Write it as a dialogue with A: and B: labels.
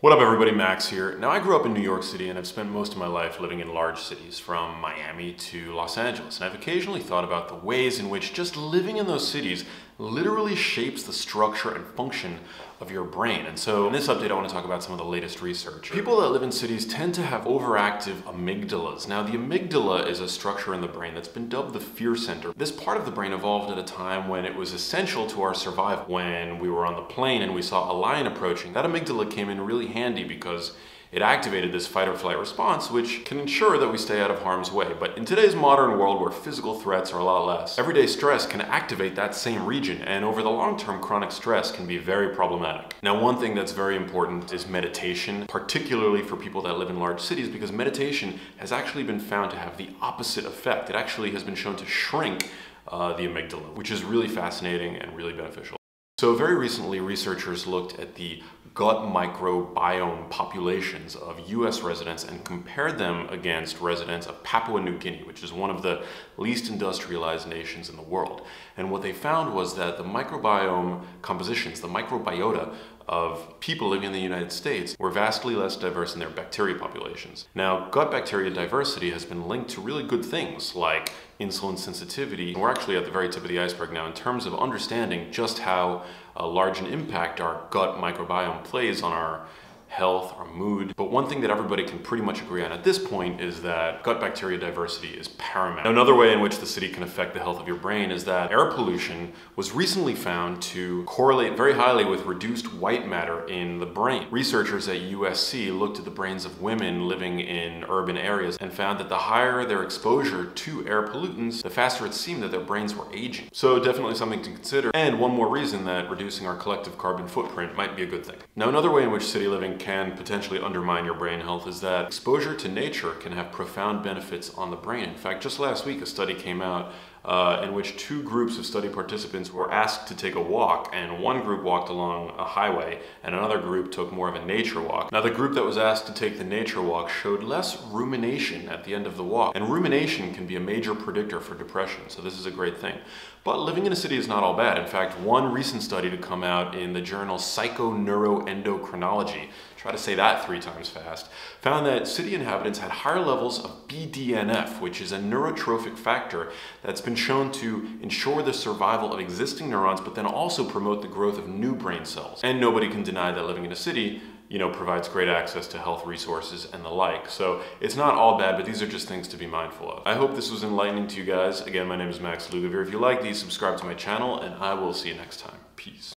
A: What up everybody, Max here. Now I grew up in New York City and I've spent most of my life living in large cities from Miami to Los Angeles. And I've occasionally thought about the ways in which just living in those cities literally shapes the structure and function of your brain. And so in this update I want to talk about some of the latest research. People that live in cities tend to have overactive amygdalas. Now the amygdala is a structure in the brain that's been dubbed the fear center. This part of the brain evolved at a time when it was essential to our survival. When we were on the plain and we saw a lion approaching, that amygdala came in really handy because it activated this fight or flight response, which can ensure that we stay out of harm's way. But in today's modern world where physical threats are a lot less, everyday stress can activate that same region, and over the long term, chronic stress can be very problematic. Now, one thing that's very important is meditation, particularly for people that live in large cities, because meditation has actually been found to have the opposite effect. It actually has been shown to shrink uh, the amygdala, which is really fascinating and really beneficial. So very recently, researchers looked at the gut microbiome populations of US residents and compared them against residents of Papua New Guinea, which is one of the least industrialized nations in the world. And what they found was that the microbiome compositions, the microbiota of people living in the United States were vastly less diverse in their bacteria populations. Now, gut bacteria diversity has been linked to really good things like insulin sensitivity. We're actually at the very tip of the iceberg now in terms of understanding just how large an impact our gut microbiome plays on our health, our mood. But one thing that everybody can pretty much agree on at this point is that gut bacteria diversity is paramount. Now, another way in which the city can affect the health of your brain is that air pollution was recently found to correlate very highly with reduced white matter in the brain. Researchers at USC looked at the brains of women living in urban areas and found that the higher their exposure to air pollutants, the faster it seemed that their brains were aging. So definitely something to consider. And one more reason that reducing our collective carbon footprint might be a good thing. Now, another way in which city living can potentially undermine your brain health is that exposure to nature can have profound benefits on the brain. In fact, just last week a study came out uh, in which two groups of study participants were asked to take a walk, and one group walked along a highway, and another group took more of a nature walk. Now, the group that was asked to take the nature walk showed less rumination at the end of the walk, and rumination can be a major predictor for depression, so this is a great thing. But living in a city is not all bad. In fact, one recent study to come out in the journal Psychoneuroendocrinology, try to say that three times fast, found that city inhabitants had higher levels of BDNF, which is a neurotrophic factor that's been shown to ensure the survival of existing neurons, but then also promote the growth of new brain cells. And nobody can deny that living in a city you know, provides great access to health resources and the like. So it's not all bad, but these are just things to be mindful of. I hope this was enlightening to you guys. Again, my name is Max Lugavere. If you like these, subscribe to my channel, and I will see you next time. Peace.